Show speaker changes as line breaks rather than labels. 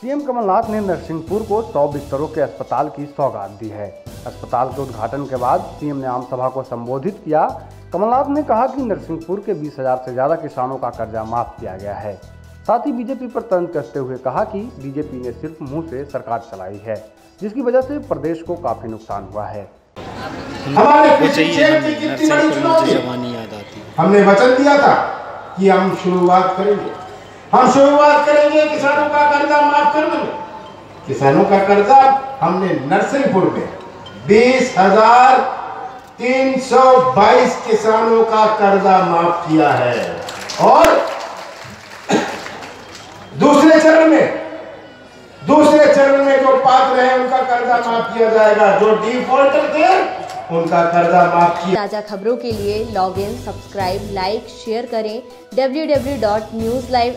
CM Kamal Nath ने नरसिंहपुर को 100 बिस्तरों के अस्पताल की सौगात दी है। अस्पताल के उद्घाटन के बाद सीएम ने आम सभा को संबोधित किया। कमलनाथ ने कहा कि नरसिंहपुर के 20,000 से ज़्यादा किसानों का कर्जा माफ़ किया गया है। साथ ही बीजेपी पर तंज कसते हुए कहा कि बीजेपी ने सिर्फ़ मुँह से सरकार चलाई है जिसकी वजह से प्रदेश को काफ़ी नुकसान हुआ है।
हमने वचन दिया था कि हम शुरुआत करेंगे। हम शुरुआत करेंगे किसानों का कर्जा माफ़ करने में। किसानों का कर्जा हमने नरसिंहपुर में बीस हज़ार तीन सौ बाईस किसानों का कर्जा माफ़ किया है। और दूसरे चरण में, दूसरे चरण में जो पात्र हैं, उनका कर्जा माफ़ किया जाएगा। जो डिफॉल्टर थे, उनका कर्जा माफ़ किया।
ताज़ा खबरों के लिए log in subscribe like share करें। www.newslive